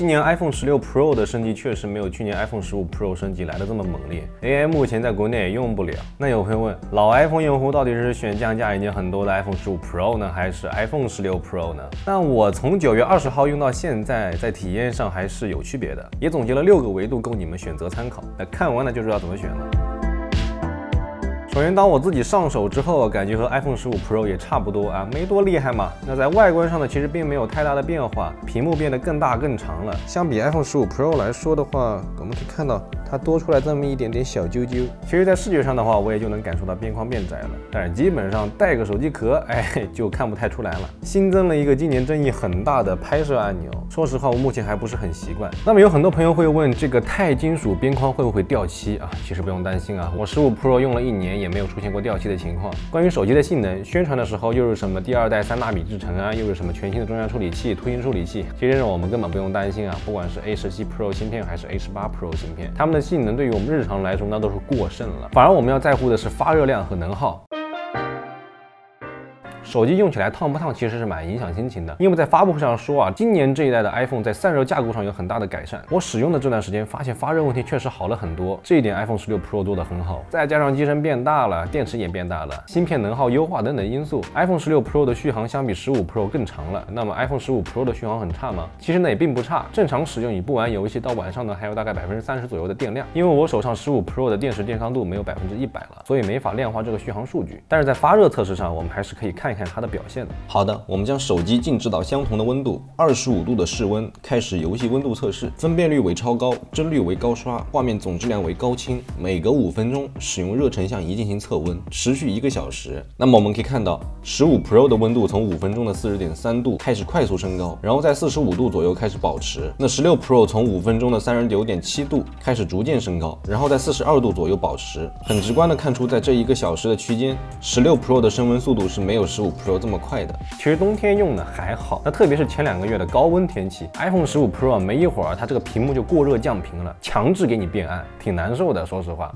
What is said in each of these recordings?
今年 iPhone 十六 Pro 的升级确实没有去年 iPhone 十五 Pro 升级来的这么猛烈，AI 目前在国内也用不了。那有朋友问，老 iPhone 用户到底是选降价已经很多的 iPhone 十五 Pro 呢，还是 iPhone 十六 Pro 呢？那我从九月二十号用到现在，在体验上还是有区别的，也总结了六个维度供你们选择参考。那看完了就知道怎么选了。首先，当我自己上手之后，感觉和 iPhone 十五 Pro 也差不多啊，没多厉害嘛。那在外观上呢，其实并没有太大的变化，屏幕变得更大更长了。相比 iPhone 十五 Pro 来说的话，我们可以看到它多出来这么一点点小揪揪。其实，在视觉上的话，我也就能感受到边框变窄了，但是基本上带个手机壳，哎，就看不太出来了。新增了一个今年争议很大的拍摄按钮，说实话，我目前还不是很习惯。那么有很多朋友会问，这个钛金属边框会不会掉漆啊？其实不用担心啊，我十五 Pro 用了一年。也没有出现过掉漆的情况。关于手机的性能，宣传的时候又是什么第二代三纳米制程啊，又是什么全新的中央处理器、图形处理器，其实我们根本不用担心啊。不管是 A 十七 Pro 芯片还是 A 十八 Pro 芯片，它们的性能对于我们日常来说那都是过剩了。反而我们要在乎的是发热量和能耗。手机用起来烫不烫，其实是蛮影响心情的。因为在发布会上说啊，今年这一代的 iPhone 在散热架构上有很大的改善。我使用的这段时间发现发热问题确实好了很多，这一点 iPhone 十六 Pro 做得很好。再加上机身变大了，电池也变大了，芯片能耗优化等等因素，iPhone 十六 Pro 的续航相比十五 Pro 更长了。那么 iPhone 十五 Pro 的续航很差吗？其实呢也并不差，正常使用你不玩游戏到晚上呢还有大概百分之三十左右的电量。因为我手上十五 Pro 的电池健康度没有百分之一百了，所以没法量化这个续航数据。但是在发热测试上，我们还是可以看一看看它的表现的。好的，我们将手机静置到相同的温度，二十五度的室温，开始游戏温度测试，分辨率为超高，帧率为高刷，画面总质量为高清。每隔五分钟使用热成像仪进行测温，持续一个小时。那么我们可以看到，十五 Pro 的温度从五分钟的四十点三度开始快速升高，然后在四十五度左右开始保持。那十六 Pro 从五分钟的三十九点七度开始逐渐升高，然后在四十二度左右保持。很直观的看出，在这一个小时的区间，十六 Pro 的升温速度是没有十五 Pro 这么快的。其实冬天用的还好，那特别是前两个月的高温天气，iPhone 十五 Pro 没一会儿它这个屏幕就过热降频了，强制给你变暗，挺难受的，说实话。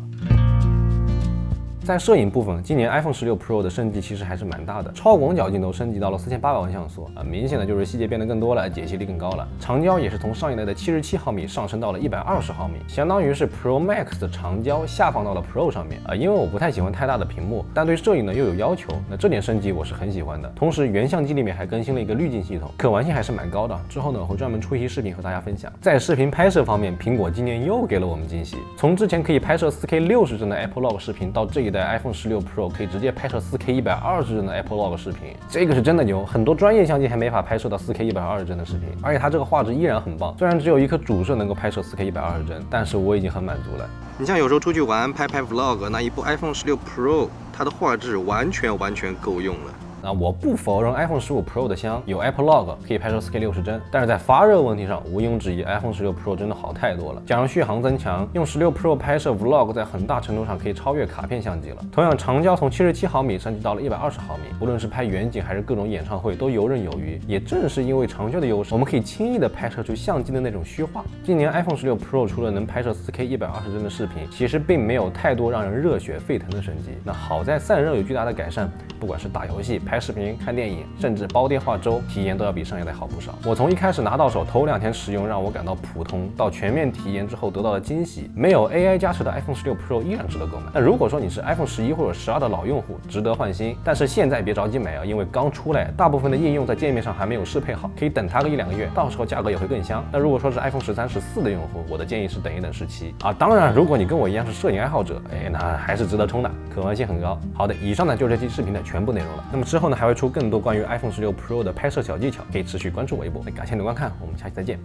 在摄影部分，今年 iPhone 十六 Pro 的升级其实还是蛮大的，超广角镜头升级到了四千八百万像素啊，明显的就是细节变得更多了，解析力更高了。长焦也是从上一代的七十七毫米上升到了一百二十毫米，相当于是 Pro Max 的长焦下放到了 Pro 上面啊。因为我不太喜欢太大的屏幕，但对摄影呢又有要求，那这点升级我是很喜欢的。同时，原相机里面还更新了一个滤镜系统，可玩性还是蛮高的。之后呢，我会专门出一期视频和大家分享。在视频拍摄方面，苹果今年又给了我们惊喜，从之前可以拍摄 4K 六十帧的 Apple Log 视频，到这一在 iPhone 十六 Pro。可以直接拍摄 4K 一百二十帧的 Apple Log 视频，这个是真的牛，很多专业相机还没法拍摄到 4K 一百二十帧的视频，而且它这个画质依然很棒。虽然只有一颗主摄能够拍摄 4K 一百二十帧，但是我已经很满足了。你像有时候出去玩拍拍 Vlog，那一部 iPhone 十六 Pro，它的画质完全完全够用了。那我不否认 iPhone 15 Pro 的香，有 Apple Log 可以拍摄 4K 六十帧，但是在发热问题上，毋庸置疑，iPhone 16 Pro 真的好太多了。加上续航增强，用16 Pro 拍摄 Vlog 在很大程度上可以超越卡片相机了。同样，长焦从77毫米升级到了120毫米，不论是拍远景还是各种演唱会都游刃有余。也正是因为长焦的优势，我们可以轻易的拍摄出相机的那种虚化。今年 iPhone 16 Pro 除了能拍摄 4K 120帧的视频，其实并没有太多让人热血沸腾的升级。那好在散热有巨大的改善，不管是打游戏、拍拍视频、看电影。甚至煲电话粥体验都要比上一代好不少。我从一开始拿到手头两天使用让我感到普通，到全面体验之后得到的惊喜，没有 AI 加持的 iPhone 16 Pro 依然值得购买。那如果说你是 iPhone 11或者12的老用户，值得换新。但是现在别着急买啊，因为刚出来，大部分的应用在界面上还没有适配好，可以等它个一两个月，到时候价格也会更香。那如果说是 iPhone 13、14的用户，我的建议是等一等17啊。当然，如果你跟我一样是摄影爱好者，哎，那还是值得冲的，可玩性很高。好的，以上呢就是这期视频的全部内容了。那么之后后呢还会出更多关于 iPhone 16 Pro 的拍摄小技巧，可以持续关注我一波。感谢你的观看，我们下期再见。